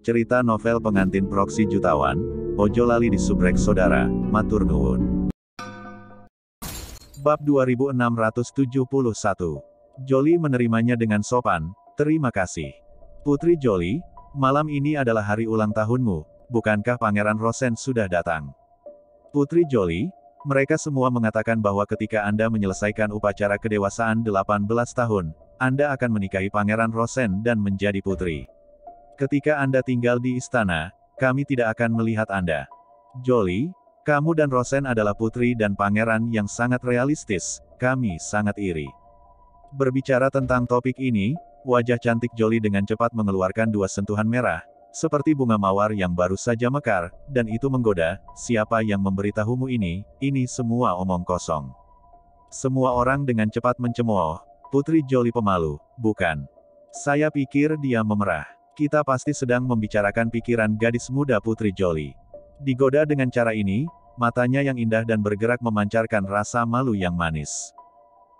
Cerita novel pengantin proksi jutawan, Ojo lali di subrek saudara, Matur Nuwun. Bab 2671. Joli menerimanya dengan sopan, terima kasih. Putri Joli, malam ini adalah hari ulang tahunmu, bukankah Pangeran Rosen sudah datang? Putri Joli, mereka semua mengatakan bahwa ketika Anda menyelesaikan upacara kedewasaan 18 tahun, Anda akan menikahi Pangeran Rosen dan menjadi putri. Ketika Anda tinggal di istana, kami tidak akan melihat Anda. Jolly, kamu dan Rosen adalah putri dan pangeran yang sangat realistis, kami sangat iri. Berbicara tentang topik ini, wajah cantik Jolly dengan cepat mengeluarkan dua sentuhan merah, seperti bunga mawar yang baru saja mekar, dan itu menggoda, siapa yang memberitahumu ini, ini semua omong kosong. Semua orang dengan cepat mencemooh, Putri Jolly pemalu, bukan. Saya pikir dia memerah. Kita pasti sedang membicarakan pikiran gadis muda Putri Jolly. Digoda dengan cara ini, matanya yang indah dan bergerak memancarkan rasa malu yang manis.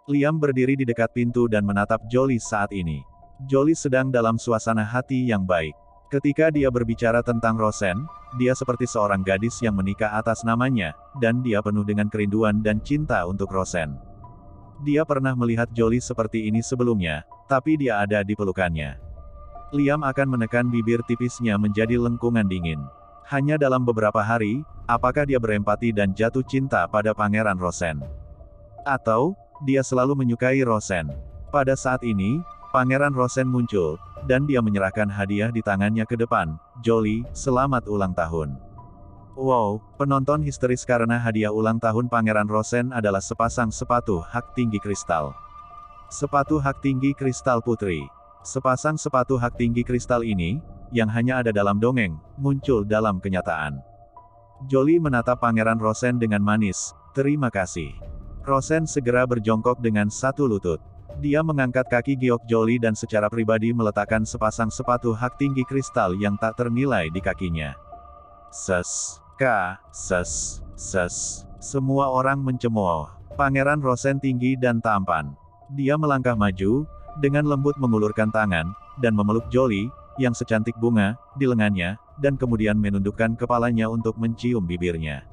Liam berdiri di dekat pintu dan menatap Jolly saat ini. Jolly sedang dalam suasana hati yang baik. Ketika dia berbicara tentang Rosen, dia seperti seorang gadis yang menikah atas namanya, dan dia penuh dengan kerinduan dan cinta untuk Rosen. Dia pernah melihat Jolly seperti ini sebelumnya, tapi dia ada di pelukannya. Liam akan menekan bibir tipisnya menjadi lengkungan dingin. Hanya dalam beberapa hari, apakah dia berempati dan jatuh cinta pada Pangeran Rosen? Atau, dia selalu menyukai Rosen? Pada saat ini, Pangeran Rosen muncul, dan dia menyerahkan hadiah di tangannya ke depan, Jolly, selamat ulang tahun. Wow, penonton histeris karena hadiah ulang tahun Pangeran Rosen adalah sepasang sepatu hak tinggi kristal. Sepatu hak tinggi kristal putri. Sepasang sepatu hak tinggi kristal ini, yang hanya ada dalam dongeng, muncul dalam kenyataan. Jolly menatap Pangeran Rosen dengan manis, terima kasih. Rosen segera berjongkok dengan satu lutut. Dia mengangkat kaki giok Jolly dan secara pribadi meletakkan sepasang sepatu hak tinggi kristal yang tak ternilai di kakinya. Ses, ka, ses, ses. Semua orang mencemooh. Pangeran Rosen tinggi dan tampan. Dia melangkah maju, dengan lembut mengulurkan tangan, dan memeluk Jolly, yang secantik bunga, di lengannya, dan kemudian menundukkan kepalanya untuk mencium bibirnya.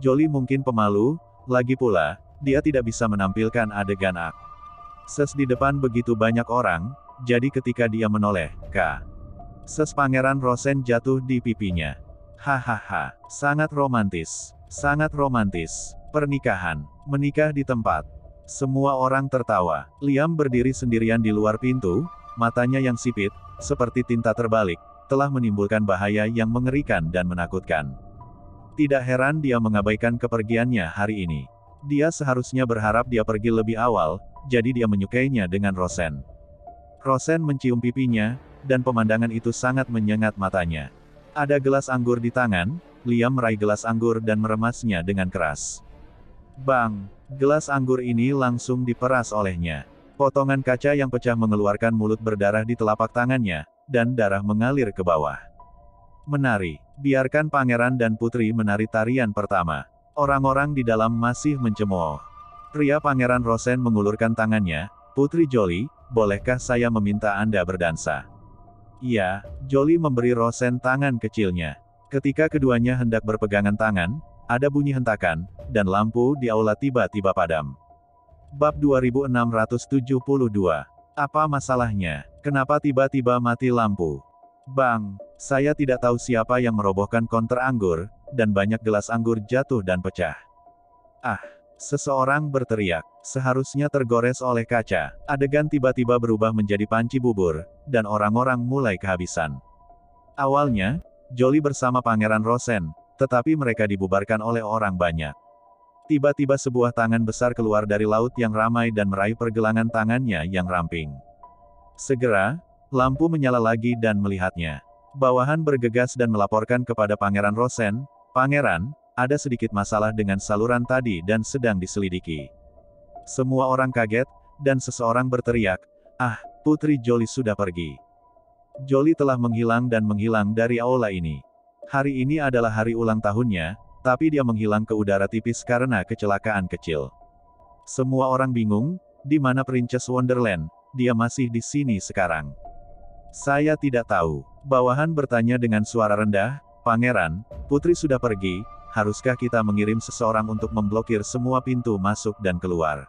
Jolly mungkin pemalu, lagi pula, dia tidak bisa menampilkan adegan ak. Ses di depan begitu banyak orang, jadi ketika dia menoleh, K. Ses Pangeran Rosen jatuh di pipinya. Hahaha, sangat romantis, sangat romantis. Pernikahan, menikah di tempat, semua orang tertawa. Liam berdiri sendirian di luar pintu, matanya yang sipit, seperti tinta terbalik, telah menimbulkan bahaya yang mengerikan dan menakutkan. Tidak heran dia mengabaikan kepergiannya hari ini. Dia seharusnya berharap dia pergi lebih awal, jadi dia menyukainya dengan Rosen. Rosen mencium pipinya, dan pemandangan itu sangat menyengat matanya. Ada gelas anggur di tangan, Liam meraih gelas anggur dan meremasnya dengan keras. Bang! Gelas anggur ini langsung diperas olehnya. Potongan kaca yang pecah mengeluarkan mulut berdarah di telapak tangannya, dan darah mengalir ke bawah. Menari. Biarkan pangeran dan putri menari tarian pertama. Orang-orang di dalam masih mencemooh. Pria pangeran Rosen mengulurkan tangannya, Putri Jolly, bolehkah saya meminta Anda berdansa? Iya, Jolly memberi Rosen tangan kecilnya. Ketika keduanya hendak berpegangan tangan, ada bunyi hentakan, dan lampu di aula tiba-tiba padam. Bab 2672. Apa masalahnya? Kenapa tiba-tiba mati lampu? Bang, saya tidak tahu siapa yang merobohkan konter anggur, dan banyak gelas anggur jatuh dan pecah. Ah, seseorang berteriak, seharusnya tergores oleh kaca. Adegan tiba-tiba berubah menjadi panci bubur, dan orang-orang mulai kehabisan. Awalnya, Jolly bersama Pangeran Rosen, tetapi mereka dibubarkan oleh orang banyak. Tiba-tiba sebuah tangan besar keluar dari laut yang ramai dan meraih pergelangan tangannya yang ramping. Segera, lampu menyala lagi dan melihatnya. Bawahan bergegas dan melaporkan kepada Pangeran Rosen, Pangeran, ada sedikit masalah dengan saluran tadi dan sedang diselidiki. Semua orang kaget, dan seseorang berteriak, Ah, Putri Jolly sudah pergi. Jolly telah menghilang dan menghilang dari aula ini. Hari ini adalah hari ulang tahunnya, tapi dia menghilang ke udara tipis karena kecelakaan kecil. Semua orang bingung, di mana Princess Wonderland, dia masih di sini sekarang. Saya tidak tahu. Bawahan bertanya dengan suara rendah, Pangeran, putri sudah pergi, haruskah kita mengirim seseorang untuk memblokir semua pintu masuk dan keluar?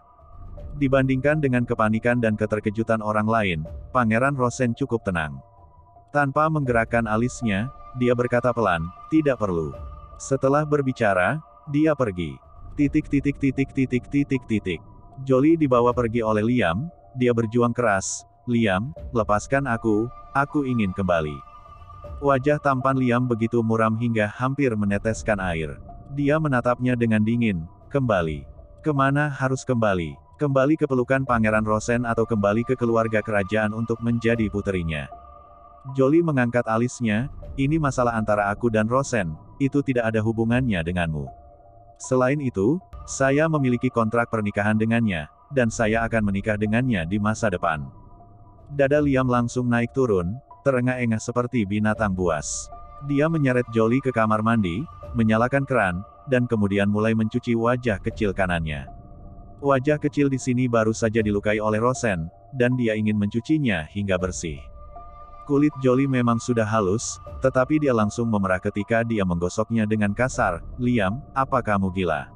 Dibandingkan dengan kepanikan dan keterkejutan orang lain, Pangeran Rosen cukup tenang. Tanpa menggerakkan alisnya, dia berkata pelan, tidak perlu. Setelah berbicara, dia pergi. Titik titik titik titik titik titik. Jolly dibawa pergi oleh Liam, dia berjuang keras, Liam, lepaskan aku, aku ingin kembali. Wajah tampan Liam begitu muram hingga hampir meneteskan air. Dia menatapnya dengan dingin, kembali. Ke mana harus kembali? Kembali ke pelukan Pangeran Rosen atau kembali ke keluarga kerajaan untuk menjadi puterinya. Jolly mengangkat alisnya, ini masalah antara aku dan Rosen, itu tidak ada hubungannya denganmu. Selain itu, saya memiliki kontrak pernikahan dengannya, dan saya akan menikah dengannya di masa depan. Dada Liam langsung naik turun, terengah-engah seperti binatang buas. Dia menyeret Jolly ke kamar mandi, menyalakan keran, dan kemudian mulai mencuci wajah kecil kanannya. Wajah kecil di sini baru saja dilukai oleh Rosen, dan dia ingin mencucinya hingga bersih. Kulit Jolly memang sudah halus, tetapi dia langsung memerah ketika dia menggosoknya dengan kasar. Liam, apa kamu gila?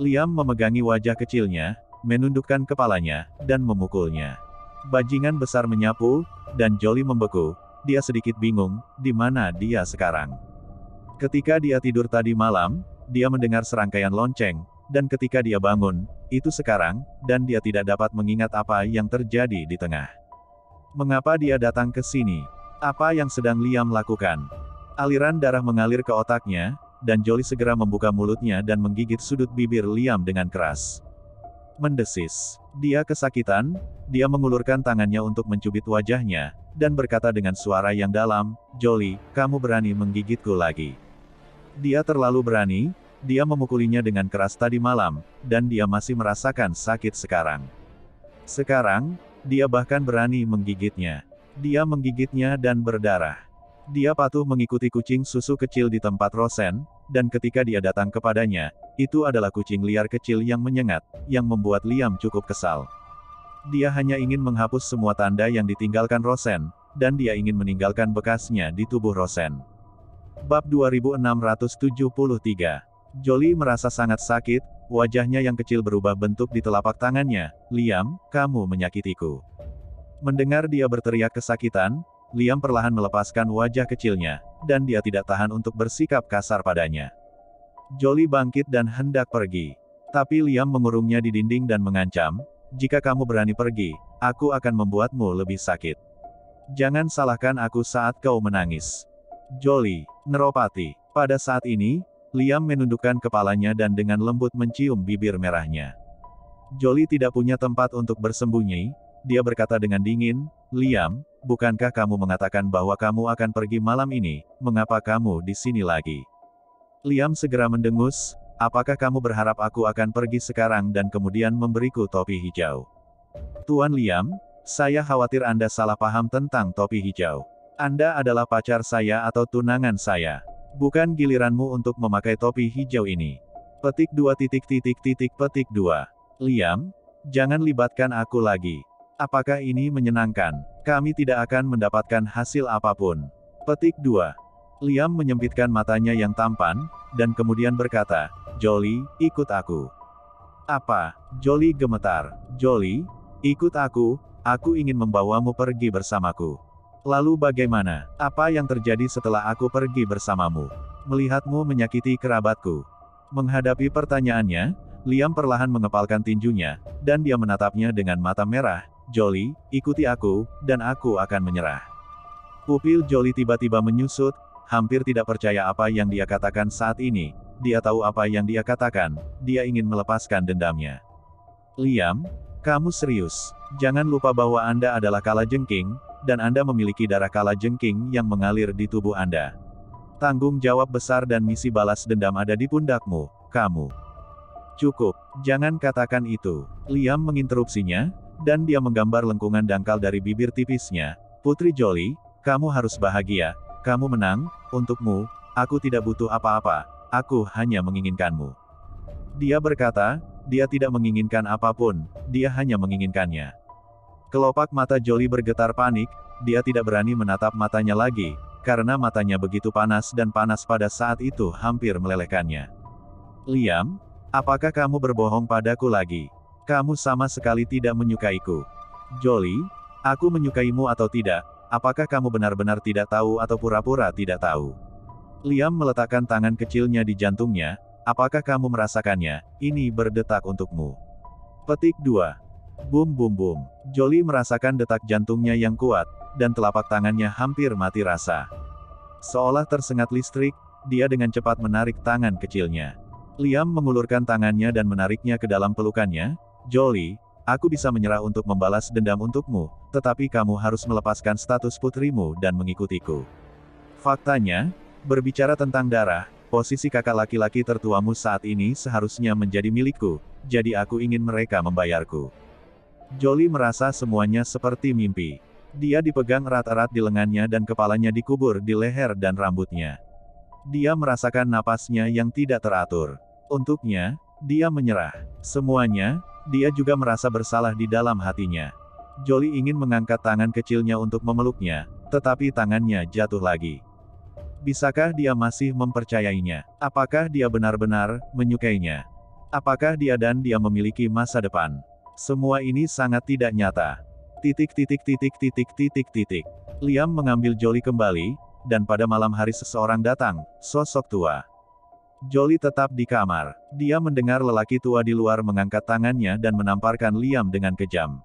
Liam memegangi wajah kecilnya, menundukkan kepalanya, dan memukulnya. Bajingan besar menyapu, dan Jolly membeku. Dia sedikit bingung, di mana dia sekarang. Ketika dia tidur tadi malam, dia mendengar serangkaian lonceng, dan ketika dia bangun, itu sekarang, dan dia tidak dapat mengingat apa yang terjadi di tengah. Mengapa dia datang ke sini? Apa yang sedang Liam lakukan? Aliran darah mengalir ke otaknya, dan Jolly segera membuka mulutnya dan menggigit sudut bibir Liam dengan keras. Mendesis. Dia kesakitan, dia mengulurkan tangannya untuk mencubit wajahnya, dan berkata dengan suara yang dalam, Jolly, kamu berani menggigitku lagi. Dia terlalu berani, dia memukulinya dengan keras tadi malam, dan dia masih merasakan sakit sekarang. Sekarang, dia bahkan berani menggigitnya. Dia menggigitnya dan berdarah. Dia patuh mengikuti kucing susu kecil di tempat Rosen, dan ketika dia datang kepadanya, itu adalah kucing liar kecil yang menyengat, yang membuat Liam cukup kesal. Dia hanya ingin menghapus semua tanda yang ditinggalkan Rosen, dan dia ingin meninggalkan bekasnya di tubuh Rosen. Bab 2673 Jolly merasa sangat sakit, wajahnya yang kecil berubah bentuk di telapak tangannya. Liam, kamu menyakitiku. Mendengar dia berteriak kesakitan, Liam perlahan melepaskan wajah kecilnya, dan dia tidak tahan untuk bersikap kasar padanya. Jolly bangkit dan hendak pergi. Tapi Liam mengurungnya di dinding dan mengancam, jika kamu berani pergi, aku akan membuatmu lebih sakit. Jangan salahkan aku saat kau menangis. Jolly, Neropati. Pada saat ini, Liam menundukkan kepalanya dan dengan lembut mencium bibir merahnya. Jolly tidak punya tempat untuk bersembunyi, dia berkata dengan dingin, Liam, bukankah kamu mengatakan bahwa kamu akan pergi malam ini, mengapa kamu di sini lagi? Liam segera mendengus, apakah kamu berharap aku akan pergi sekarang dan kemudian memberiku topi hijau? Tuan Liam, saya khawatir Anda salah paham tentang topi hijau. Anda adalah pacar saya atau tunangan saya. Bukan giliranmu untuk memakai topi hijau ini. Petik dua titik titik titik petik dua. Liam, jangan libatkan aku lagi. Apakah ini menyenangkan? Kami tidak akan mendapatkan hasil apa pun. Petik dua. Liam menyempitkan matanya yang tampan, dan kemudian berkata, Jolly, ikut aku. Apa? Jolly gemetar. Jolly, ikut aku, aku ingin membawamu pergi bersamaku. Lalu bagaimana? Apa yang terjadi setelah aku pergi bersamamu? Melihatmu menyakiti kerabatku. Menghadapi pertanyaannya, Liam perlahan mengepalkan tinjunya, dan dia menatapnya dengan mata merah. Jolly, ikuti aku, dan aku akan menyerah. Pupil Jolly tiba-tiba menyusut, hampir tidak percaya apa yang dia katakan saat ini. Dia tahu apa yang dia katakan, dia ingin melepaskan dendamnya. Liam, kamu serius. Jangan lupa bahwa Anda adalah kala jengking, dan Anda memiliki darah kala jengking yang mengalir di tubuh Anda. Tanggung jawab besar dan misi balas dendam ada di pundakmu, kamu. Cukup, jangan katakan itu. Liam menginterupsinya, dan dia menggambar lengkungan dangkal dari bibir tipisnya. Putri Jolly, kamu harus bahagia, kamu menang, untukmu, aku tidak butuh apa-apa, aku hanya menginginkanmu. Dia berkata, dia tidak menginginkan apa pun, dia hanya menginginkannya. Kelopak mata Jolie bergetar panik, dia tidak berani menatap matanya lagi, karena matanya begitu panas dan panas pada saat itu hampir melelehkannya. Liam, apakah kamu berbohong padaku lagi? Kamu sama sekali tidak menyukaiku. Jolie, aku menyukaimu atau tidak, apakah kamu benar-benar tidak tahu atau pura-pura tidak tahu? Liam meletakkan tangan kecilnya di jantungnya, apakah kamu merasakannya, ini berdetak untukmu. Petik 2. Bum bum bum. Jolie merasakan detak jantungnya yang kuat, dan telapak tangannya hampir mati rasa. Seolah tersengat listrik, dia dengan cepat menarik tangan kecilnya. Liam mengulurkan tangannya dan menariknya ke dalam pelukannya. Jolie, aku bisa menyerah untuk membalas dendam untukmu, tetapi kamu harus melepaskan status putrimu dan mengikutiku. Faktanya, berbicara tentang darah, posisi kakak laki-laki tertuamu saat ini seharusnya menjadi milikku, jadi aku ingin mereka membayarku. Jolie merasa semuanya seperti mimpi. Dia dipegang erat-erat di lengannya dan kepalanya dikubur di leher dan rambutnya. Dia merasakan napasnya yang tidak teratur. Untuknya, dia menyerah. Semuanya, dia juga merasa bersalah di dalam hatinya. Jolie ingin mengangkat tangan kecilnya untuk memeluknya, tetapi tangannya jatuh lagi. Bisakah dia masih mempercayainya? Apakah dia benar-benar menyukainya? Apakah dia dan dia memiliki masa depan? Semua ini sangat tidak nyata. Titik titik titik titik titik titik. Liam mengambil Jolie kembali, dan pada malam hari seseorang datang, sosok tua. Jolie tetap di kamar. Dia mendengar lelaki tua di luar mengangkat tangannya dan menamparkan Liam dengan kejam.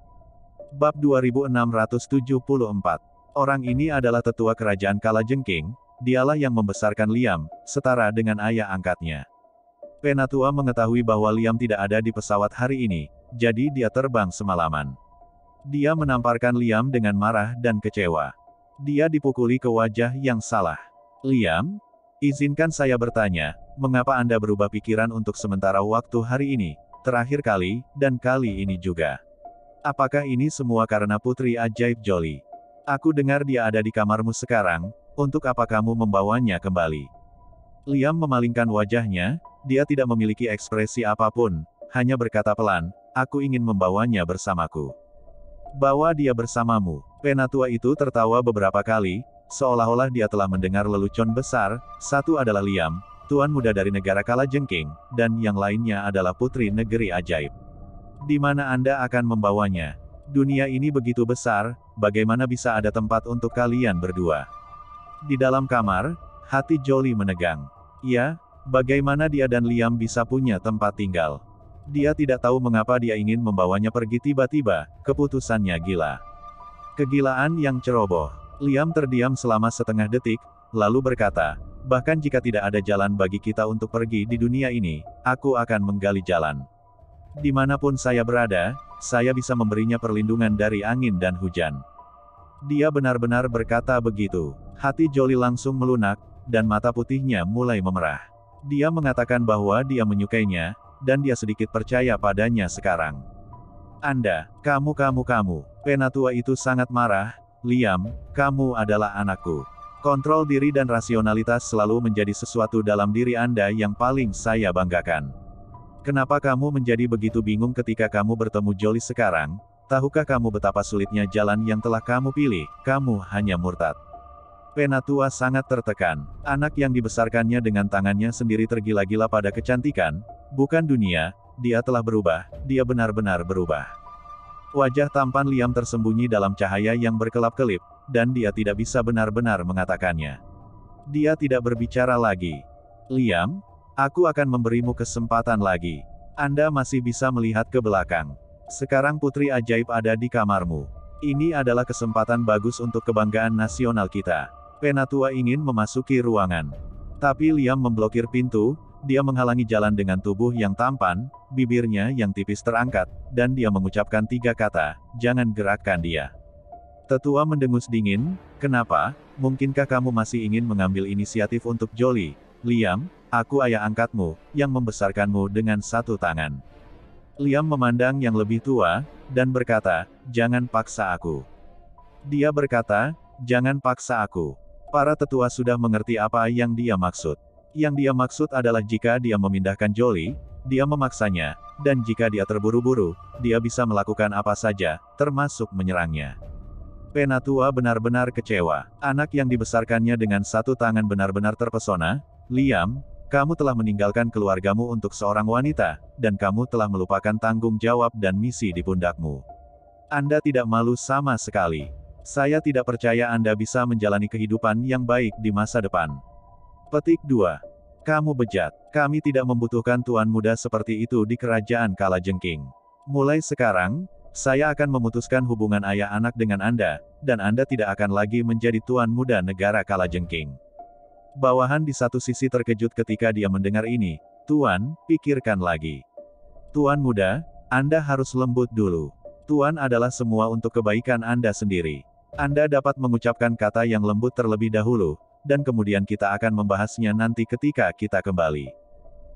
Bab 2674 Orang ini adalah tetua kerajaan Kalajengking, dialah yang membesarkan Liam, setara dengan ayah angkatnya. Penatua mengetahui bahwa Liam tidak ada di pesawat hari ini, jadi dia terbang semalaman. Dia menamparkan Liam dengan marah dan kecewa. Dia dipukuli ke wajah yang salah. Liam, izinkan saya bertanya, mengapa Anda berubah pikiran untuk sementara waktu hari ini, terakhir kali, dan kali ini juga? Apakah ini semua karena putri ajaib Jolie? Aku dengar dia ada di kamarmu sekarang, untuk apa kamu membawanya kembali? Liam memalingkan wajahnya, dia tidak memiliki ekspresi apa pun, hanya berkata pelan, Aku ingin membawanya bersamaku. Bawa dia bersamamu. Penatua itu tertawa beberapa kali, seolah-olah dia telah mendengar lelucon besar, satu adalah Liam, tuan muda dari negara kala jengking, dan yang lainnya adalah putri negeri ajaib. Di mana Anda akan membawanya? Dunia ini begitu besar, bagaimana bisa ada tempat untuk kalian berdua? Di dalam kamar, hati Jolie menegang. Ya, bagaimana dia dan Liam bisa punya tempat tinggal? Dia tidak tahu mengapa dia ingin membawanya pergi tiba-tiba, keputusannya gila. Kegilaan yang ceroboh. Liam terdiam selama setengah detik, lalu berkata, bahkan jika tidak ada jalan bagi kita untuk pergi di dunia ini, aku akan menggali jalan. Di mana pun saya berada, saya bisa memberinya perlindungan dari angin dan hujan. Dia benar-benar berkata begitu. Hati Jolie langsung melunak, dan mata putihnya mulai memerah. Dia mengatakan bahwa dia menyukainya, dan dia sedikit percaya padanya sekarang. Anda, kamu kamu kamu, penatua itu sangat marah, Liam, kamu adalah anakku. Kontrol diri dan rasionalitas selalu menjadi sesuatu dalam diri Anda yang paling saya banggakan. Kenapa kamu menjadi begitu bingung ketika kamu bertemu Jolie sekarang? Tahukah kamu betapa sulitnya jalan yang telah kamu pilih? Kamu hanya murtad. Penatua sangat tertekan. Anak yang dibesarkannya dengan tangannya sendiri tergila-gila pada kecantikan, Bukan dunia, dia telah berubah, dia benar-benar berubah. Wajah tampan Liam tersembunyi dalam cahaya yang berkelap-kelip, dan dia tidak bisa benar-benar mengatakannya. Dia tidak berbicara lagi. Liam, aku akan memberimu kesempatan lagi. Anda masih bisa melihat ke belakang. Sekarang putri ajaib ada di kamarmu. Ini adalah kesempatan bagus untuk kebanggaan nasional kita. Penatua ingin memasuki ruangan. Tapi Liam memblokir pintu, dia menghalangi jalan dengan tubuh yang tampan, bibirnya yang tipis terangkat, dan dia mengucapkan tiga kata, jangan gerakkan dia. Tetua mendengus dingin, kenapa, mungkinkah kamu masih ingin mengambil inisiatif untuk Jolie, Liam, aku ayah angkatmu, yang membesarkanmu dengan satu tangan. Liam memandang yang lebih tua, dan berkata, jangan paksa aku. Dia berkata, jangan paksa aku. Para tetua sudah mengerti apa yang dia maksud. Yang dia maksud adalah jika dia memindahkan Jolie, dia memaksanya, dan jika dia terburu-buru, dia bisa melakukan apa saja, termasuk menyerangnya. Penatua benar-benar kecewa. Anak yang dibesarkannya dengan satu tangan benar-benar terpesona. Liam, kamu telah meninggalkan keluargamu untuk seorang wanita, dan kamu telah melupakan tanggung jawab dan misi di pundakmu. Anda tidak malu sama sekali. Saya tidak percaya Anda bisa menjalani kehidupan yang baik di masa depan. Petik 2. Kamu bejat. Kami tidak membutuhkan tuan muda seperti itu di kerajaan Kalajengking. Mulai sekarang, saya akan memutuskan hubungan ayah anak dengan Anda, dan Anda tidak akan lagi menjadi tuan muda negara Kalajengking. Bawahan di satu sisi terkejut ketika dia mendengar ini. Tuan, pikirkan lagi. Tuan muda, Anda harus lembut dulu. Tuan adalah semua untuk kebaikan Anda sendiri. Anda dapat mengucapkan kata yang lembut terlebih dahulu, dan kemudian kita akan membahasnya nanti ketika kita kembali.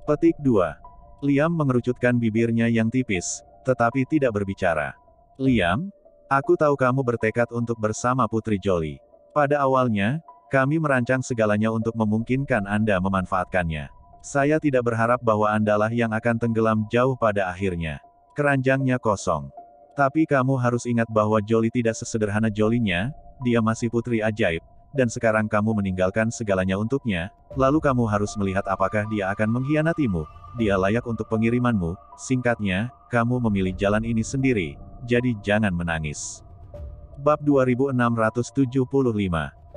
Petik 2. Liam mengerucutkan bibirnya yang tipis, tetapi tidak berbicara. Liam, aku tahu kamu bertekad untuk bersama Putri Jolie. Pada awalnya, kami merancang segalanya untuk memungkinkan Anda memanfaatkannya. Saya tidak berharap bahwa Andalah yang akan tenggelam jauh pada akhirnya. Keranjangnya kosong. Tapi kamu harus ingat bahwa Jolie tidak sesederhana Jolinya, dia masih putri ajaib, dan sekarang kamu meninggalkan segalanya untuknya, lalu kamu harus melihat apakah dia akan mengkhianatimu, dia layak untuk pengirimanmu, singkatnya, kamu memilih jalan ini sendiri, jadi jangan menangis. Bab 2675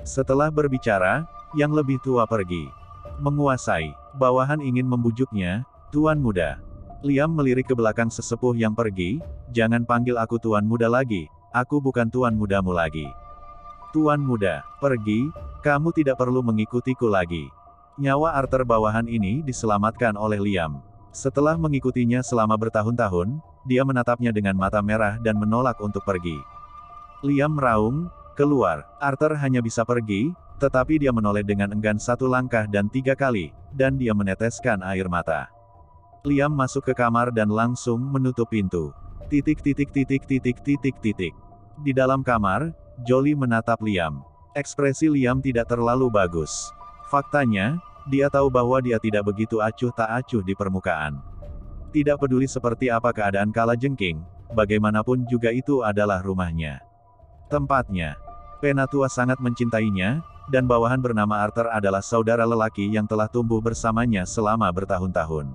Setelah berbicara, yang lebih tua pergi. Menguasai, bawahan ingin membujuknya, Tuan Muda. Liam melirik ke belakang sesepuh yang pergi, jangan panggil aku Tuan Muda lagi, aku bukan Tuan Mudamu lagi. Tuan muda, pergi, kamu tidak perlu mengikutiku lagi. Nyawa Arthur bawahan ini diselamatkan oleh Liam. Setelah mengikutinya selama bertahun-tahun, dia menatapnya dengan mata merah dan menolak untuk pergi. Liam meraung, keluar. Arthur hanya bisa pergi, tetapi dia menoleh dengan enggan satu langkah dan tiga kali, dan dia meneteskan air mata. Liam masuk ke kamar dan langsung menutup pintu. Titik titik titik titik titik titik. Di dalam kamar, Jolie menatap Liam. Ekspresi Liam tidak terlalu bagus. Faktanya, dia tahu bahwa dia tidak begitu acuh tak acuh di permukaan. Tidak peduli seperti apa keadaan kala jengking, bagaimanapun juga itu adalah rumahnya. Tempatnya. Penatua sangat mencintainya, dan bawahan bernama Arthur adalah saudara lelaki yang telah tumbuh bersamanya selama bertahun-tahun.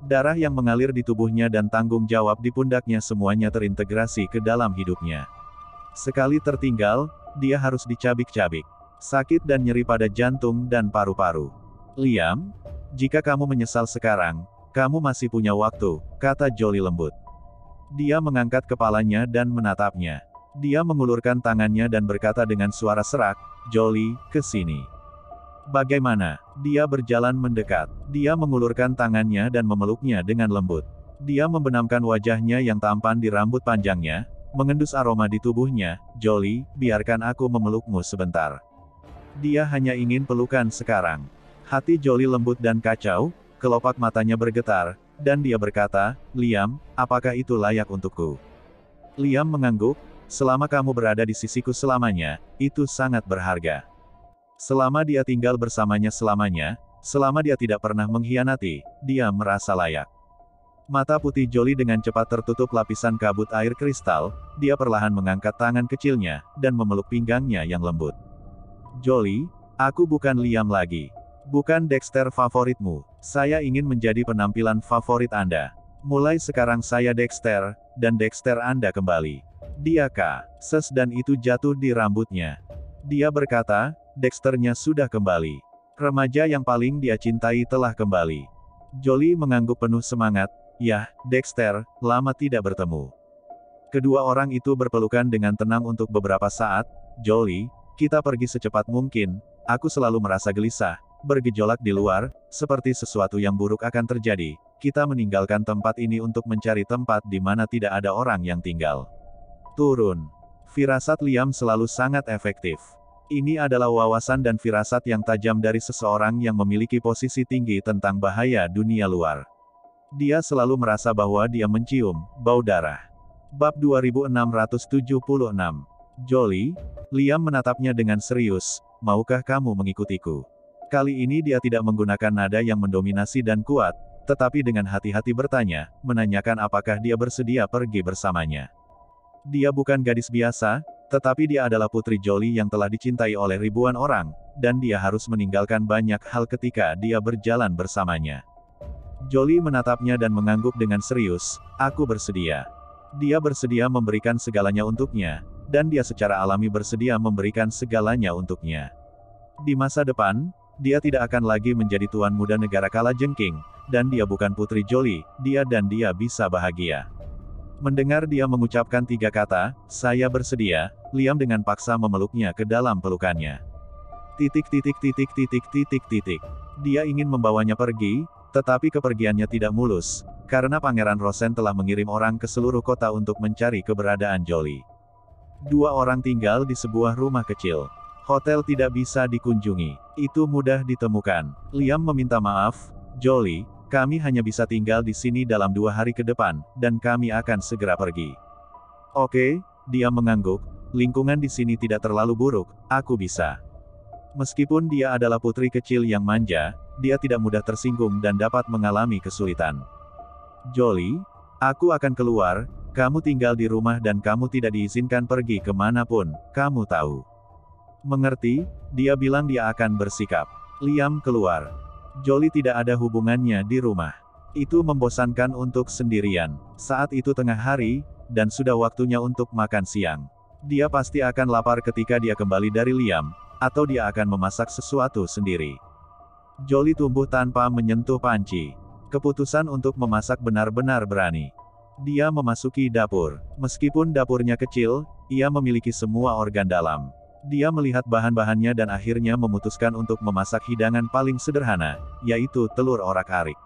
Darah yang mengalir di tubuhnya dan tanggung jawab di pundaknya semuanya terintegrasi ke dalam hidupnya. Sekali tertinggal, dia harus dicabik-cabik. Sakit dan nyeri pada jantung dan paru-paru. Liam, jika kamu menyesal sekarang, kamu masih punya waktu, kata Jolly lembut. Dia mengangkat kepalanya dan menatapnya. Dia mengulurkan tangannya dan berkata dengan suara serak, Jolly, ke sini. Bagaimana? Dia berjalan mendekat. Dia mengulurkan tangannya dan memeluknya dengan lembut. Dia membenamkan wajahnya yang tampan di rambut panjangnya, Mengendus aroma di tubuhnya, Jolly, biarkan aku memelukmu sebentar. Dia hanya ingin pelukan sekarang. Hati Jolly lembut dan kacau, kelopak matanya bergetar, dan dia berkata, Liam, apakah itu layak untukku? Liam mengangguk, selama kamu berada di sisiku selamanya, itu sangat berharga. Selama dia tinggal bersamanya selamanya, selama dia tidak pernah mengkhianati, dia merasa layak. Mata putih Joli dengan cepat tertutup lapisan kabut air kristal, dia perlahan mengangkat tangan kecilnya, dan memeluk pinggangnya yang lembut. Joli, aku bukan Liam lagi. Bukan Dexter favoritmu. Saya ingin menjadi penampilan favorit Anda. Mulai sekarang saya Dexter, dan Dexter Anda kembali. Dia K. Ses dan itu jatuh di rambutnya. Dia berkata, Dexternya sudah kembali. Remaja yang paling dia cintai telah kembali. Jolly mengangguk penuh semangat, Yah, Dexter, lama tidak bertemu. Kedua orang itu berpelukan dengan tenang untuk beberapa saat, Jolie, kita pergi secepat mungkin, aku selalu merasa gelisah, bergejolak di luar, seperti sesuatu yang buruk akan terjadi, kita meninggalkan tempat ini untuk mencari tempat di mana tidak ada orang yang tinggal. Turun. Firasat Liam selalu sangat efektif. Ini adalah wawasan dan firasat yang tajam dari seseorang yang memiliki posisi tinggi tentang bahaya dunia luar. Dia selalu merasa bahwa dia mencium bau darah. Bab 2676 Jolly, Liam menatapnya dengan serius, maukah kamu mengikutiku? Kali ini dia tidak menggunakan nada yang mendominasi dan kuat, tetapi dengan hati-hati bertanya, menanyakan apakah dia bersedia pergi bersamanya. Dia bukan gadis biasa, tetapi dia adalah putri Jolie yang telah dicintai oleh ribuan orang, dan dia harus meninggalkan banyak hal ketika dia berjalan bersamanya. Jolie menatapnya dan mengangguk dengan serius, aku bersedia. Dia bersedia memberikan segalanya untuknya, dan dia secara alami bersedia memberikan segalanya untuknya. Di masa depan, dia tidak akan lagi menjadi tuan muda negara kala jengking, dan dia bukan putri Jolie, dia dan dia bisa bahagia. Mendengar dia mengucapkan tiga kata, saya bersedia, Liam dengan paksa memeluknya ke dalam pelukannya. Titik titik titik titik titik titik. Dia ingin membawanya pergi, tetapi kepergiannya tidak mulus, karena Pangeran Rosen telah mengirim orang ke seluruh kota untuk mencari keberadaan Jolie. Dua orang tinggal di sebuah rumah kecil. Hotel tidak bisa dikunjungi. Itu mudah ditemukan. Liam meminta maaf, Jolie, kami hanya bisa tinggal di sini dalam dua hari ke depan, dan kami akan segera pergi. Oke, dia mengangguk, lingkungan di sini tidak terlalu buruk, aku bisa. Meskipun dia adalah putri kecil yang manja, dia tidak mudah tersinggung dan dapat mengalami kesulitan. Jolie, aku akan keluar, kamu tinggal di rumah dan kamu tidak diizinkan pergi ke mana pun, kamu tahu. Mengerti, dia bilang dia akan bersikap. Liam keluar. Jolie tidak ada hubungannya di rumah. Itu membosankan untuk sendirian. Saat itu tengah hari, dan sudah waktunya untuk makan siang. Dia pasti akan lapar ketika dia kembali dari Liam, atau dia akan memasak sesuatu sendiri. Jolie tumbuh tanpa menyentuh panci. Keputusan untuk memasak benar-benar berani. Dia memasuki dapur. Meskipun dapurnya kecil, ia memiliki semua organ dalam. Dia melihat bahan-bahannya dan akhirnya memutuskan untuk memasak hidangan paling sederhana, yaitu telur orak-arik.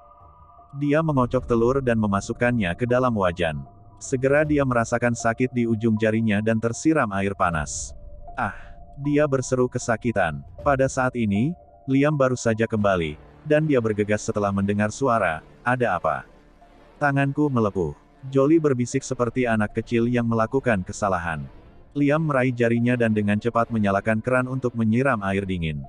Dia mengocok telur dan memasukkannya ke dalam wajan. Segera dia merasakan sakit di ujung jarinya dan tersiram air panas. Ah! Dia berseru kesakitan. Pada saat ini, Liam baru saja kembali, dan dia bergegas setelah mendengar suara, ada apa? Tanganku melepuh. Jolie berbisik seperti anak kecil yang melakukan kesalahan. Liam meraih jarinya dan dengan cepat menyalakan keran untuk menyiram air dingin.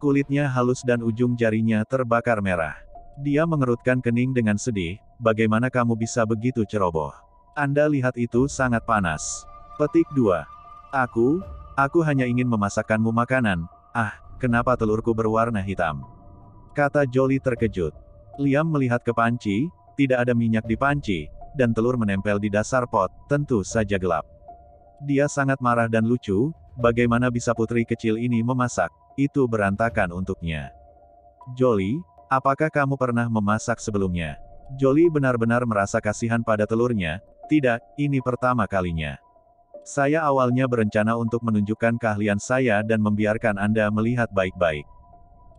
Kulitnya halus dan ujung jarinya terbakar merah. Dia mengerutkan kening dengan sedih, bagaimana kamu bisa begitu ceroboh? Anda lihat itu sangat panas. Petik 2. Aku, aku hanya ingin memasakkanmu makanan. Ah, kenapa telurku berwarna hitam? Kata Jolie terkejut. Liam melihat ke panci, tidak ada minyak di panci, dan telur menempel di dasar pot, tentu saja gelap. Dia sangat marah dan lucu, bagaimana bisa putri kecil ini memasak, itu berantakan untuknya. Jolie, apakah kamu pernah memasak sebelumnya? Jolie benar-benar merasa kasihan pada telurnya, tidak, ini pertama kalinya. Saya awalnya berencana untuk menunjukkan keahlian saya dan membiarkan Anda melihat baik-baik.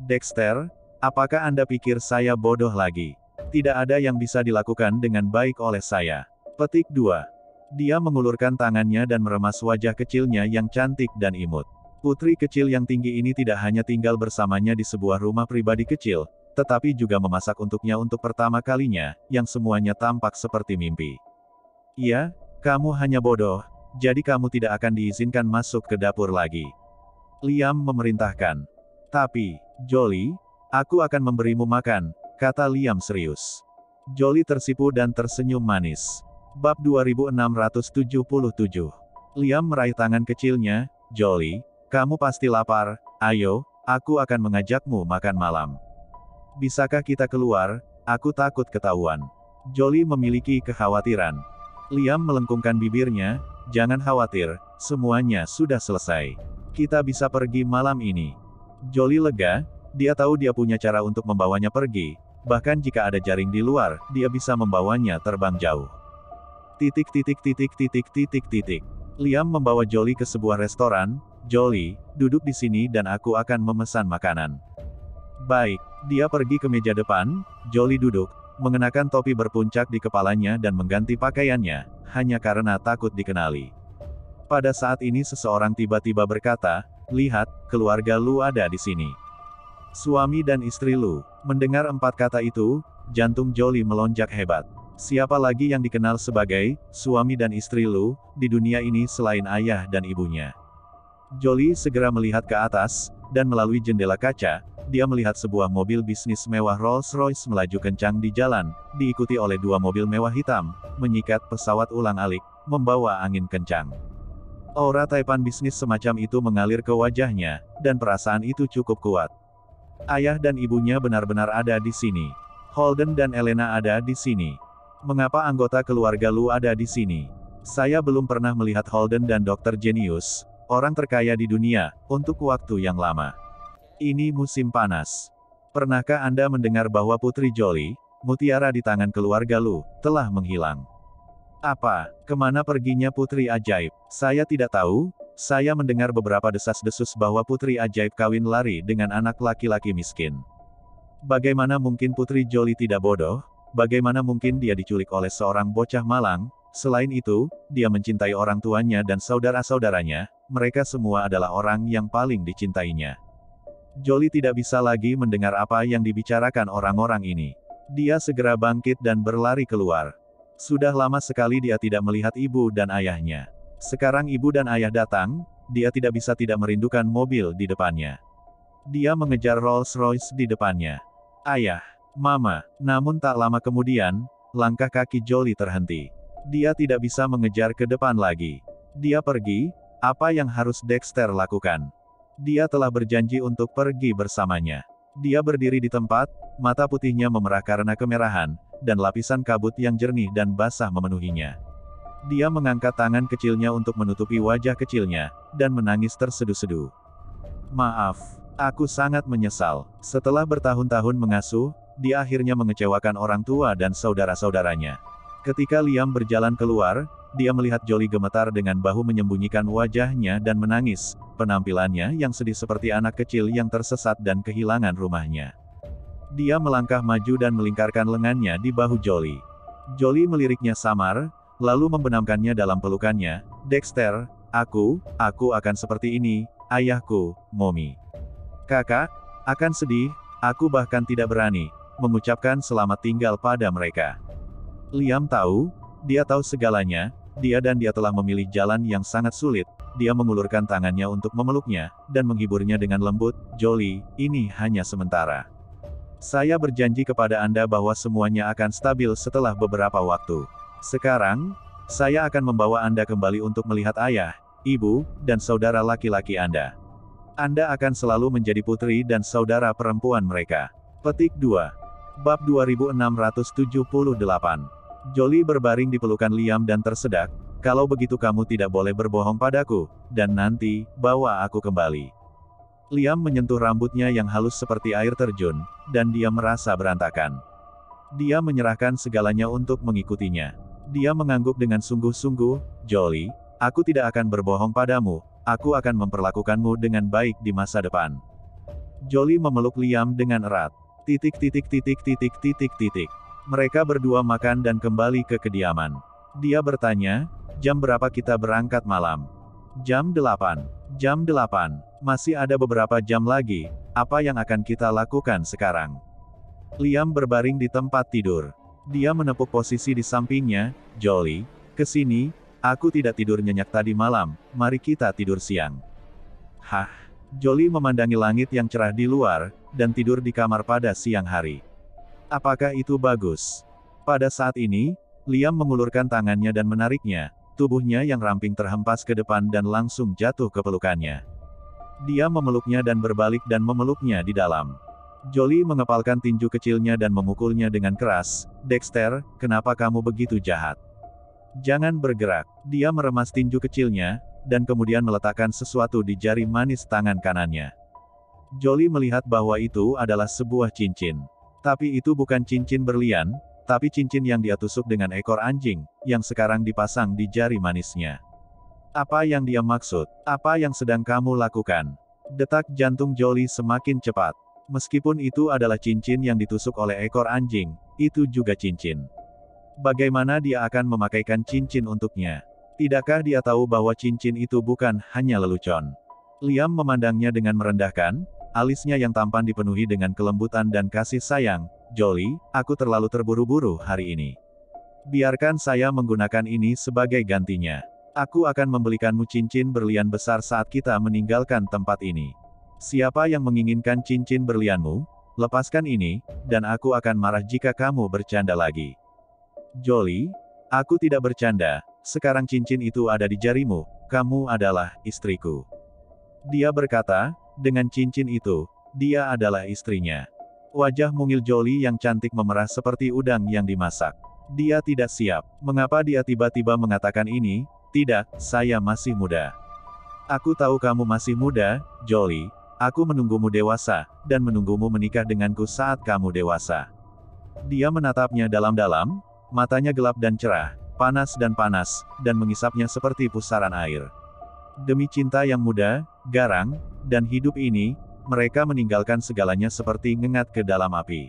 Dexter, apakah Anda pikir saya bodoh lagi? Tidak ada yang bisa dilakukan dengan baik oleh saya. Petik 2. Dia mengulurkan tangannya dan meremas wajah kecilnya yang cantik dan imut. Putri kecil yang tinggi ini tidak hanya tinggal bersamanya di sebuah rumah pribadi kecil, tetapi juga memasak untuknya untuk pertama kalinya, yang semuanya tampak seperti mimpi. Iya, kamu hanya bodoh, jadi kamu tidak akan diizinkan masuk ke dapur lagi. Liam memerintahkan. Tapi, Jolie, aku akan memberimu makan, kata Liam serius. Jolie tersipu dan tersenyum manis. Bab 2677. Liam meraih tangan kecilnya, Jolie, kamu pasti lapar, ayo, aku akan mengajakmu makan malam. Bisakah kita keluar, aku takut ketahuan. Jolie memiliki kekhawatiran. Liam melengkungkan bibirnya, jangan khawatir, semuanya sudah selesai. Kita bisa pergi malam ini. Jolie lega, dia tahu dia punya cara untuk membawanya pergi, bahkan jika ada jaring di luar, dia bisa membawanya terbang jauh. Titik titik titik titik titik titik. Liam membawa Jolie ke sebuah restoran. Jolie, duduk di sini dan aku akan memesan makanan. Baik, dia pergi ke meja depan. Jolie duduk, mengenakan topi berpuncak di kepalanya dan mengganti pakaiannya, hanya karena takut dikenali. Pada saat ini seseorang tiba-tiba berkata, Lihat, keluarga Lu ada di sini. Suami dan istri Lu. Mendengar empat kata itu, jantung Jolie melonjak hebat. Siapa lagi yang dikenal sebagai suami dan istri Lu di dunia ini selain ayah dan ibunya? Jolie segera melihat ke atas, dan melalui jendela kaca, dia melihat sebuah mobil bisnis mewah Rolls-Royce melaju kencang di jalan, diikuti oleh dua mobil mewah hitam, menyikat pesawat ulang-alik, membawa angin kencang. Aura taipan bisnis semacam itu mengalir ke wajahnya, dan perasaan itu cukup kuat. Ayah dan ibunya benar-benar ada di sini. Holden dan Elena ada di sini. Mengapa anggota keluarga Lu ada di sini? Saya belum pernah melihat Holden dan Dr. Genius, orang terkaya di dunia, untuk waktu yang lama. Ini musim panas. Pernahkah Anda mendengar bahwa Putri Jolie, mutiara di tangan keluarga Lu, telah menghilang? Apa? Ke mana perginya Putri Ajaib? Saya tidak tahu, saya mendengar beberapa desas-desus bahwa Putri Ajaib kawin lari dengan anak laki-laki miskin. Bagaimana mungkin Putri Jolie tidak bodoh? Bagaimana mungkin dia diculik oleh seorang bocah malang? Selain itu, dia mencintai orang tuanya dan saudara-saudaranya, mereka semua adalah orang yang paling dicintainya. Jolie tidak bisa lagi mendengar apa yang dibicarakan orang-orang ini. Dia segera bangkit dan berlari keluar. Sudah lama sekali dia tidak melihat ibu dan ayahnya. Sekarang ibu dan ayah datang, dia tidak bisa tidak merindukan mobil di depannya. Dia mengejar Rolls-Royce di depannya. Ayah, Mama, namun tak lama kemudian, langkah kaki Jolie terhenti. Dia tidak bisa mengejar ke depan lagi. Dia pergi, apa yang harus Dexter lakukan? Dia telah berjanji untuk pergi bersamanya. Dia berdiri di tempat, mata putihnya memerah karena kemerahan, dan lapisan kabut yang jernih dan basah memenuhinya. Dia mengangkat tangan kecilnya untuk menutupi wajah kecilnya, dan menangis terseduh-seduh. Maaf, aku sangat menyesal. Setelah bertahun-tahun mengasuh, dia akhirnya mengecewakan orang tua dan saudara-saudaranya. Ketika Liam berjalan keluar, dia melihat Jolly gemetar dengan bahu menyembunyikan wajahnya dan menangis, penampilannya yang sedih seperti anak kecil yang tersesat dan kehilangan rumahnya. Dia melangkah maju dan melingkarkan lengannya di bahu Jolly. Jolly meliriknya samar, lalu membenamkannya dalam pelukannya, Dexter, aku, aku akan seperti ini, ayahku, Momi. Kakak, akan sedih, aku bahkan tidak berani, mengucapkan selamat tinggal pada mereka. Liam tahu, dia tahu segalanya, dia dan dia telah memilih jalan yang sangat sulit, dia mengulurkan tangannya untuk memeluknya, dan menghiburnya dengan lembut, Jolie, ini hanya sementara. Saya berjanji kepada Anda bahwa semuanya akan stabil setelah beberapa waktu. Sekarang, saya akan membawa Anda kembali untuk melihat ayah, ibu, dan saudara laki-laki Anda. Anda akan selalu menjadi putri dan saudara perempuan mereka. Petik 2. Bab 2678. Jolie berbaring di pelukan Liam dan tersedak, kalau begitu kamu tidak boleh berbohong padaku, dan nanti, bawa aku kembali. Liam menyentuh rambutnya yang halus seperti air terjun, dan dia merasa berantakan. Dia menyerahkan segalanya untuk mengikutinya. Dia mengangguk dengan sungguh-sungguh, Jolie, aku tidak akan berbohong padamu, aku akan memperlakukanmu dengan baik di masa depan. Jolie memeluk Liam dengan erat. Titik titik titik titik titik titik. Mereka berdua makan dan kembali ke kediaman. Dia bertanya, jam berapa kita berangkat malam? Jam 8. Jam 8. Masih ada beberapa jam lagi, apa yang akan kita lakukan sekarang? Liam berbaring di tempat tidur. Dia menepuk posisi di sampingnya, Jolly, ke sini, aku tidak tidur nyenyak tadi malam, mari kita tidur siang. Hah? Jolly memandangi langit yang cerah di luar, dan tidur di kamar pada siang hari. Apakah itu bagus? Pada saat ini, Liam mengulurkan tangannya dan menariknya, tubuhnya yang ramping terhempas ke depan dan langsung jatuh ke pelukannya. Dia memeluknya dan berbalik dan memeluknya di dalam. Jolly mengepalkan tinju kecilnya dan memukulnya dengan keras, Dexter, kenapa kamu begitu jahat? Jangan bergerak. Dia meremas tinju kecilnya, dan kemudian meletakkan sesuatu di jari manis tangan kanannya. Jolie melihat bahwa itu adalah sebuah cincin. Tapi itu bukan cincin berlian, tapi cincin yang dia tusuk dengan ekor anjing, yang sekarang dipasang di jari manisnya. Apa yang dia maksud? Apa yang sedang kamu lakukan? Detak jantung Jolie semakin cepat. Meskipun itu adalah cincin yang ditusuk oleh ekor anjing, itu juga cincin. Bagaimana dia akan memakaikan cincin untuknya? Tidakkah dia tahu bahwa cincin itu bukan hanya lelucon? Liam memandangnya dengan merendahkan, alisnya yang tampan dipenuhi dengan kelembutan dan kasih sayang. Jolie, aku terlalu terburu-buru hari ini. Biarkan saya menggunakan ini sebagai gantinya. Aku akan membelikanmu cincin berlian besar saat kita meninggalkan tempat ini. Siapa yang menginginkan cincin berlianmu? Lepaskan ini, dan aku akan marah jika kamu bercanda lagi. Jolie, aku tidak bercanda, sekarang cincin itu ada di jarimu, kamu adalah istriku. Dia berkata, dengan cincin itu, dia adalah istrinya. Wajah mungil Jolie yang cantik memerah seperti udang yang dimasak. Dia tidak siap. Mengapa dia tiba-tiba mengatakan ini? Tidak, saya masih muda. Aku tahu kamu masih muda, Jolie, Aku menunggumu dewasa, dan menunggumu menikah denganku saat kamu dewasa. Dia menatapnya dalam-dalam, matanya gelap dan cerah, panas dan panas, dan mengisapnya seperti pusaran air. Demi cinta yang muda, garang, dan hidup ini, mereka meninggalkan segalanya seperti ngengat ke dalam api.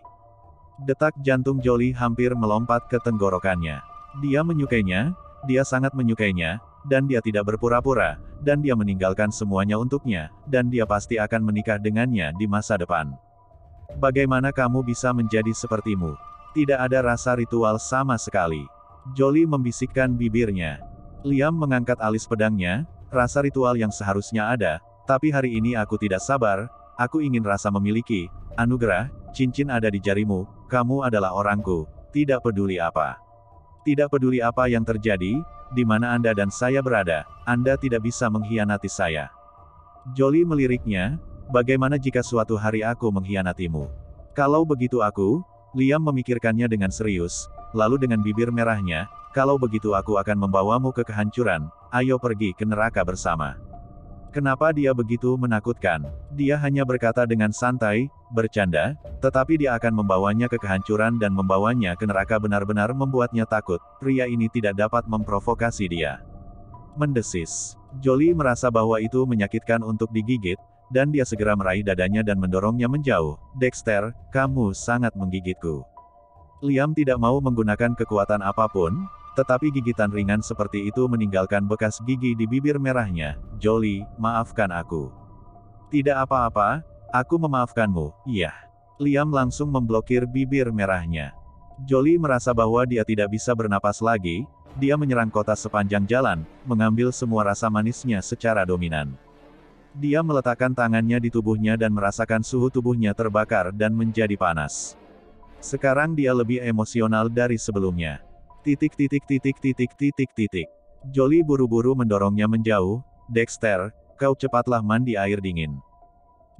Detak jantung Jolie hampir melompat ke tenggorokannya. Dia menyukainya, dia sangat menyukainya, dan dia tidak berpura-pura, dan dia meninggalkan semuanya untuknya, dan dia pasti akan menikah dengannya di masa depan. Bagaimana kamu bisa menjadi sepertimu? Tidak ada rasa ritual sama sekali. Jolie membisikkan bibirnya. Liam mengangkat alis pedangnya, rasa ritual yang seharusnya ada, tapi hari ini aku tidak sabar, aku ingin rasa memiliki, anugerah, cincin ada di jarimu, kamu adalah orangku, tidak peduli apa. Tidak peduli apa yang terjadi, di mana Anda dan saya berada, Anda tidak bisa mengkhianati saya. Jolie meliriknya, bagaimana jika suatu hari aku mengkhianatimu? Kalau begitu aku, Liam memikirkannya dengan serius, lalu dengan bibir merahnya, kalau begitu aku akan membawamu ke kehancuran, ayo pergi ke neraka bersama. Kenapa dia begitu menakutkan? Dia hanya berkata dengan santai, bercanda, tetapi dia akan membawanya ke kehancuran dan membawanya ke neraka benar-benar membuatnya takut. Pria ini tidak dapat memprovokasi dia. Mendesis. Jolie merasa bahwa itu menyakitkan untuk digigit, dan dia segera meraih dadanya dan mendorongnya menjauh. Dexter, kamu sangat menggigitku. Liam tidak mau menggunakan kekuatan apa pun, tetapi gigitan ringan seperti itu meninggalkan bekas gigi di bibir merahnya. Jolie, maafkan aku. Tidak apa-apa, aku memaafkanmu, iya. Liam langsung memblokir bibir merahnya. Jolie merasa bahwa dia tidak bisa bernapas lagi, dia menyerang kota sepanjang jalan, mengambil semua rasa manisnya secara dominan. Dia meletakkan tangannya di tubuhnya dan merasakan suhu tubuhnya terbakar dan menjadi panas. Sekarang dia lebih emosional dari sebelumnya. Titik titik titik titik titik titik. Jolly buru-buru mendorongnya menjauh, Dexter, kau cepatlah mandi air dingin.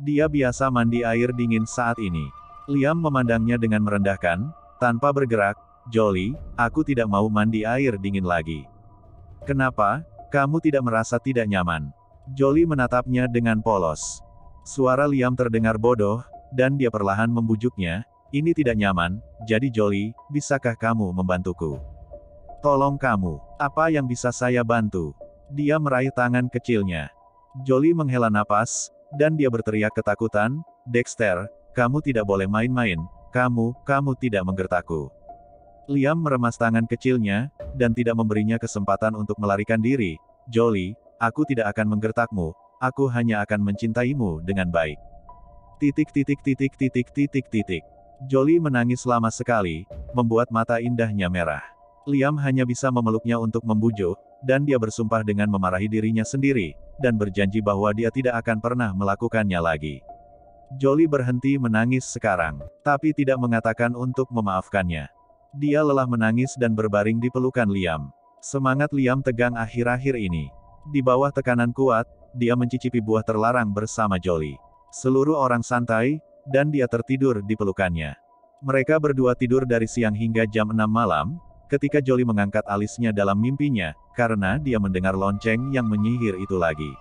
Dia biasa mandi air dingin saat ini. Liam memandangnya dengan merendahkan, tanpa bergerak, Jolly, aku tidak mau mandi air dingin lagi. Kenapa, kamu tidak merasa tidak nyaman? Jolly menatapnya dengan polos. Suara Liam terdengar bodoh, dan dia perlahan membujuknya, ini tidak nyaman, jadi Jolly, bisakah kamu membantuku? Tolong kamu, apa yang bisa saya bantu? Dia meraih tangan kecilnya. Jolly menghela napas, dan dia berteriak ketakutan, Dexter, kamu tidak boleh main-main, kamu, kamu tidak menggertakku. Liam meremas tangan kecilnya, dan tidak memberinya kesempatan untuk melarikan diri. Jolly, aku tidak akan menggertakmu, aku hanya akan mencintaimu dengan baik. Titik titik titik titik titik titik. Jolie menangis lama sekali, membuat mata indahnya merah. Liam hanya bisa memeluknya untuk membujuk, dan dia bersumpah dengan memarahi dirinya sendiri, dan berjanji bahwa dia tidak akan pernah melakukannya lagi. Jolie berhenti menangis sekarang, tapi tidak mengatakan untuk memaafkannya. Dia lelah menangis dan berbaring di pelukan Liam. Semangat Liam tegang akhir-akhir ini. Di bawah tekanan kuat, dia mencicipi buah terlarang bersama Jolie. Seluruh orang santai, dan dia tertidur di pelukannya. Mereka berdua tidur dari siang hingga jam 6 malam, ketika Jolly mengangkat alisnya dalam mimpinya, karena dia mendengar lonceng yang menyihir itu lagi.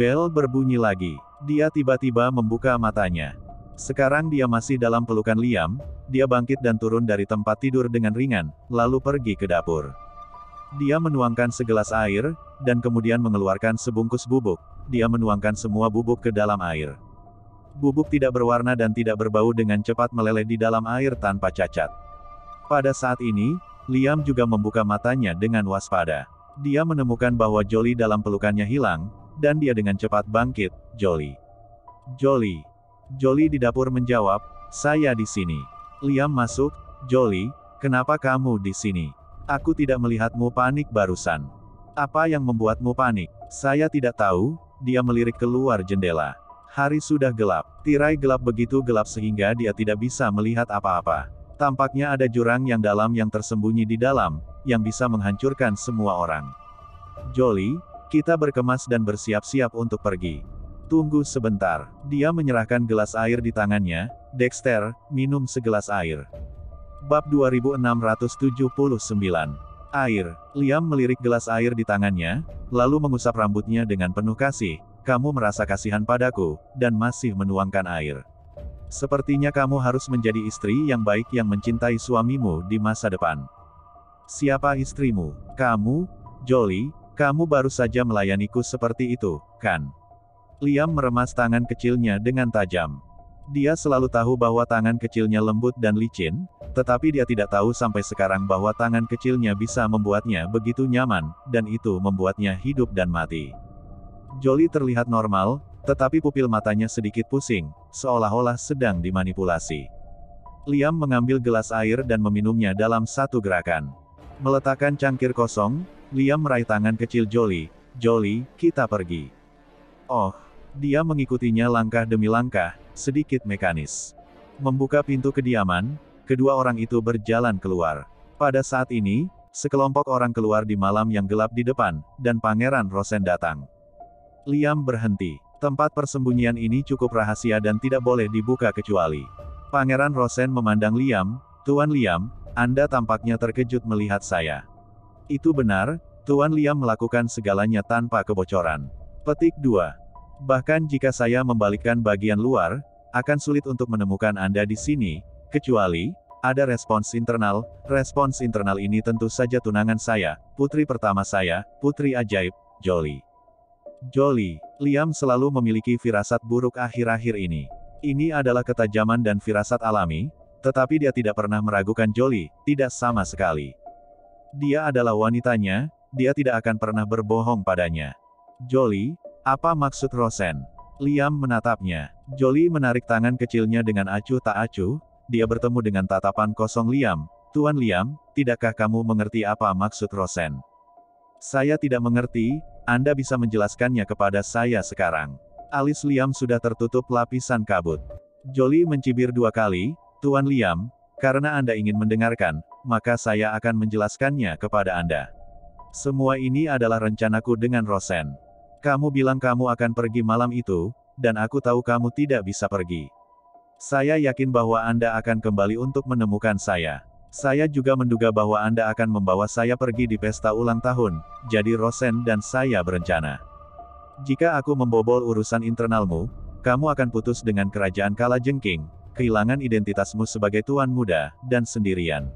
Bel berbunyi lagi. Dia tiba-tiba membuka matanya. Sekarang dia masih dalam pelukan Liam, dia bangkit dan turun dari tempat tidur dengan ringan, lalu pergi ke dapur. Dia menuangkan segelas air, dan kemudian mengeluarkan sebungkus bubuk. Dia menuangkan semua bubuk ke dalam air. Bubuk tidak berwarna dan tidak berbau dengan cepat meleleh di dalam air tanpa cacat. Pada saat ini, Liam juga membuka matanya dengan waspada. Dia menemukan bahwa Jolly dalam pelukannya hilang, dan dia dengan cepat bangkit, Jolly. Jolly. Jolly di dapur menjawab, saya di sini. Liam masuk, Jolly, kenapa kamu di sini? Aku tidak melihatmu panik barusan. Apa yang membuatmu panik? Saya tidak tahu, dia melirik keluar jendela. Hari sudah gelap. Tirai gelap begitu gelap sehingga dia tidak bisa melihat apa-apa. Tampaknya ada jurang yang dalam yang tersembunyi di dalam, yang bisa menghancurkan semua orang. Jolly, kita berkemas dan bersiap-siap untuk pergi. Tunggu sebentar. Dia menyerahkan gelas air di tangannya. Dexter, minum segelas air. Bab 2679. Air. Liam melirik gelas air di tangannya, lalu mengusap rambutnya dengan penuh kasih, kamu merasa kasihan padaku, dan masih menuangkan air. Sepertinya kamu harus menjadi istri yang baik yang mencintai suamimu di masa depan. Siapa istrimu? Kamu? Jolly, kamu baru saja melayaniku seperti itu, kan? Liam meremas tangan kecilnya dengan tajam. Dia selalu tahu bahwa tangan kecilnya lembut dan licin, tetapi dia tidak tahu sampai sekarang bahwa tangan kecilnya bisa membuatnya begitu nyaman, dan itu membuatnya hidup dan mati. Jolie terlihat normal, tetapi pupil matanya sedikit pusing, seolah-olah sedang dimanipulasi. Liam mengambil gelas air dan meminumnya dalam satu gerakan. Meletakkan cangkir kosong, Liam meraih tangan kecil Jolie. Jolie, kita pergi. Oh, dia mengikutinya langkah demi langkah, sedikit mekanis. Membuka pintu kediaman, kedua orang itu berjalan keluar. Pada saat ini, sekelompok orang keluar di malam yang gelap di depan, dan Pangeran Rosen datang. Liam berhenti. Tempat persembunyian ini cukup rahasia dan tidak boleh dibuka kecuali. Pangeran Rosen memandang Liam, Tuan Liam, Anda tampaknya terkejut melihat saya. Itu benar, Tuan Liam melakukan segalanya tanpa kebocoran. Petik 2. Bahkan jika saya membalikkan bagian luar, akan sulit untuk menemukan Anda di sini, kecuali, ada respons internal, respons internal ini tentu saja tunangan saya, putri pertama saya, putri ajaib, Jolie. Jolly, Liam selalu memiliki firasat buruk akhir-akhir ini. Ini adalah ketajaman dan firasat alami, tetapi dia tidak pernah meragukan Jolly, tidak sama sekali. Dia adalah wanitanya, dia tidak akan pernah berbohong padanya. Jolly, apa maksud Rosen? Liam menatapnya. Jolly menarik tangan kecilnya dengan acuh tak acuh, dia bertemu dengan tatapan kosong Liam. Tuan Liam, tidakkah kamu mengerti apa maksud Rosen? Saya tidak mengerti, anda bisa menjelaskannya kepada saya sekarang. Alis Liam sudah tertutup lapisan kabut. Jolie mencibir dua kali, Tuan Liam, karena Anda ingin mendengarkan, maka saya akan menjelaskannya kepada Anda. Semua ini adalah rencanaku dengan Rosen. Kamu bilang kamu akan pergi malam itu, dan aku tahu kamu tidak bisa pergi. Saya yakin bahwa Anda akan kembali untuk menemukan saya. Saya juga menduga bahwa Anda akan membawa saya pergi di pesta ulang tahun, jadi Rosen dan saya berencana. Jika aku membobol urusan internalmu, kamu akan putus dengan kerajaan kala jengking, kehilangan identitasmu sebagai tuan muda, dan sendirian.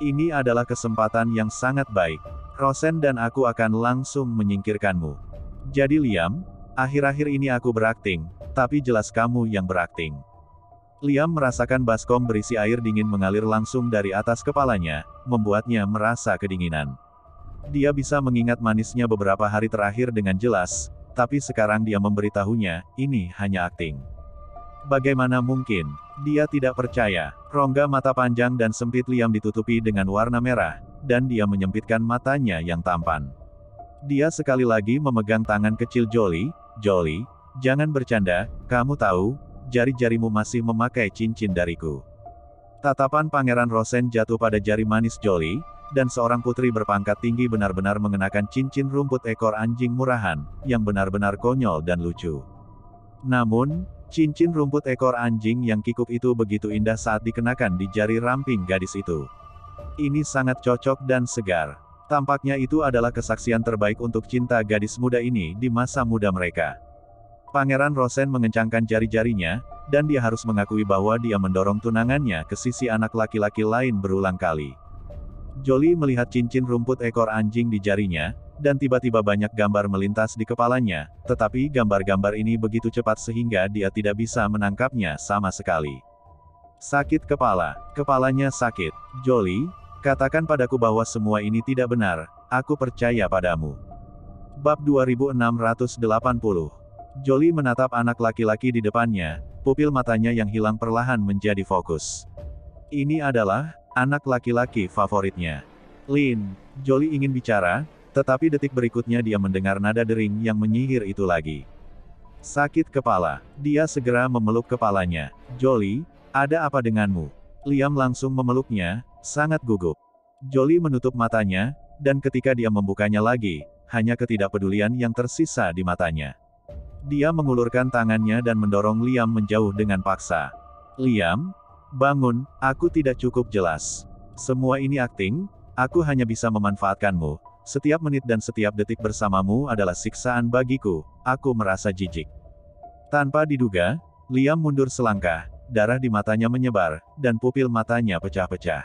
Ini adalah kesempatan yang sangat baik. Rosen dan aku akan langsung menyingkirkanmu. Jadi Liam, akhir-akhir ini aku berakting, tapi jelas kamu yang berakting. Liam merasakan baskom berisi air dingin mengalir langsung dari atas kepalanya, membuatnya merasa kedinginan. Dia bisa mengingat manisnya beberapa hari terakhir dengan jelas, tapi sekarang dia memberitahunya, ini hanya akting. Bagaimana mungkin? Dia tidak percaya. Rongga mata panjang dan sempit Liam ditutupi dengan warna merah, dan dia menyempitkan matanya yang tampan. Dia sekali lagi memegang tangan kecil Jolly, Jolly, jangan bercanda, kamu tahu, jari-jarimu masih memakai cincin dariku. Tatapan Pangeran Rosen jatuh pada jari manis Jolly, dan seorang putri berpangkat tinggi benar-benar mengenakan cincin rumput ekor anjing murahan, yang benar-benar konyol dan lucu. Namun, cincin rumput ekor anjing yang kikuk itu begitu indah saat dikenakan di jari ramping gadis itu. Ini sangat cocok dan segar. Tampaknya itu adalah kesaksian terbaik untuk cinta gadis muda ini di masa muda mereka. Pangeran Rosen mengencangkan jari-jarinya, dan dia harus mengakui bahwa dia mendorong tunangannya ke sisi anak laki-laki lain berulang kali. Jolie melihat cincin rumput ekor anjing di jarinya, dan tiba-tiba banyak gambar melintas di kepalanya, tetapi gambar-gambar ini begitu cepat sehingga dia tidak bisa menangkapnya sama sekali. Sakit kepala, kepalanya sakit. Jolie, katakan padaku bahwa semua ini tidak benar, aku percaya padamu. Bab 2680 Jolie menatap anak laki-laki di depannya, pupil matanya yang hilang perlahan menjadi fokus. Ini adalah, anak laki-laki favoritnya. Lin, Jolie ingin bicara, tetapi detik berikutnya dia mendengar nada dering yang menyihir itu lagi. Sakit kepala. Dia segera memeluk kepalanya. Jolly, ada apa denganmu? Liam langsung memeluknya, sangat gugup. Jolly menutup matanya, dan ketika dia membukanya lagi, hanya ketidakpedulian yang tersisa di matanya. Dia mengulurkan tangannya dan mendorong Liam menjauh dengan paksa. Liam, bangun, aku tidak cukup jelas. Semua ini akting, aku hanya bisa memanfaatkanmu, setiap menit dan setiap detik bersamamu adalah siksaan bagiku, aku merasa jijik. Tanpa diduga, Liam mundur selangkah, darah di matanya menyebar, dan pupil matanya pecah-pecah.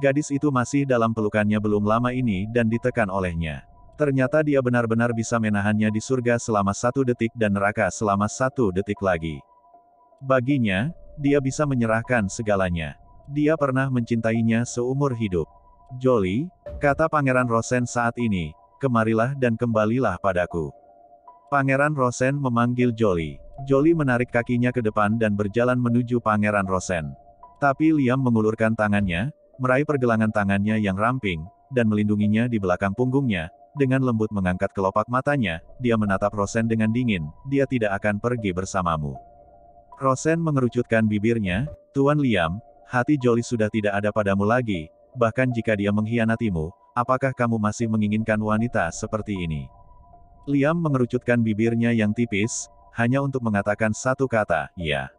Gadis itu masih dalam pelukannya belum lama ini dan ditekan olehnya. Ternyata dia benar-benar bisa menahannya di surga selama satu detik dan neraka selama satu detik lagi. Baginya, dia bisa menyerahkan segalanya. Dia pernah mencintainya seumur hidup. Jolly, kata Pangeran Rosen saat ini, kemarilah dan kembalilah padaku. Pangeran Rosen memanggil Jolly. Jolly menarik kakinya ke depan dan berjalan menuju Pangeran Rosen. Tapi Liam mengulurkan tangannya, meraih pergelangan tangannya yang ramping, dan melindunginya di belakang punggungnya, dengan lembut mengangkat kelopak matanya, dia menatap Rosen dengan dingin, dia tidak akan pergi bersamamu. Rosen mengerucutkan bibirnya, Tuan Liam, hati Jolly sudah tidak ada padamu lagi, bahkan jika dia mengkhianatimu, apakah kamu masih menginginkan wanita seperti ini? Liam mengerucutkan bibirnya yang tipis, hanya untuk mengatakan satu kata, ya.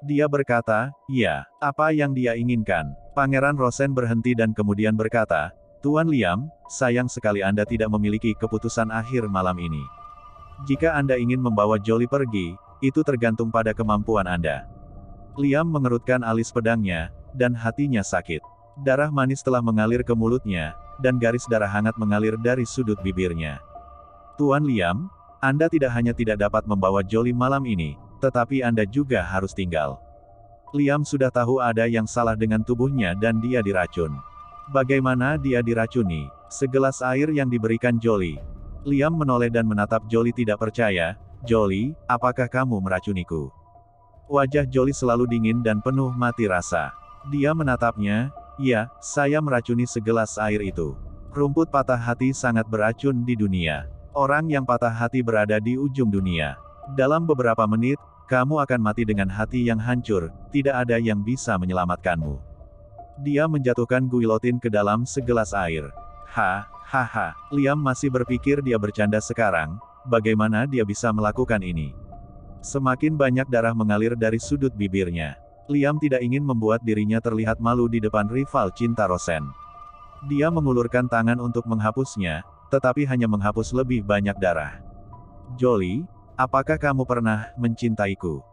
Dia berkata, ya, apa yang dia inginkan. Pangeran Rosen berhenti dan kemudian berkata, Tuan Liam, sayang sekali Anda tidak memiliki keputusan akhir malam ini. Jika Anda ingin membawa Jolly pergi, itu tergantung pada kemampuan Anda. Liam mengerutkan alis pedangnya, dan hatinya sakit. Darah manis telah mengalir ke mulutnya, dan garis darah hangat mengalir dari sudut bibirnya. Tuan Liam, Anda tidak hanya tidak dapat membawa Jolly malam ini, tetapi Anda juga harus tinggal. Liam sudah tahu ada yang salah dengan tubuhnya dan dia diracun. Bagaimana dia diracuni? Segelas air yang diberikan Jolly. Liam menoleh dan menatap Jolly tidak percaya, Jolly, apakah kamu meracuniku? Wajah Jolly selalu dingin dan penuh mati rasa. Dia menatapnya, Ya, saya meracuni segelas air itu. Rumput patah hati sangat beracun di dunia. Orang yang patah hati berada di ujung dunia. Dalam beberapa menit, kamu akan mati dengan hati yang hancur, tidak ada yang bisa menyelamatkanmu. Dia menjatuhkan guilotin ke dalam segelas air. Ha, ha ha, Liam masih berpikir dia bercanda sekarang, bagaimana dia bisa melakukan ini. Semakin banyak darah mengalir dari sudut bibirnya. Liam tidak ingin membuat dirinya terlihat malu di depan rival cinta Rosen. Dia mengulurkan tangan untuk menghapusnya, tetapi hanya menghapus lebih banyak darah. Jolly, apakah kamu pernah mencintaiku?